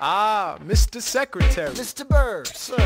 Ah, Mr. Secretary. Mr. Burr, sir.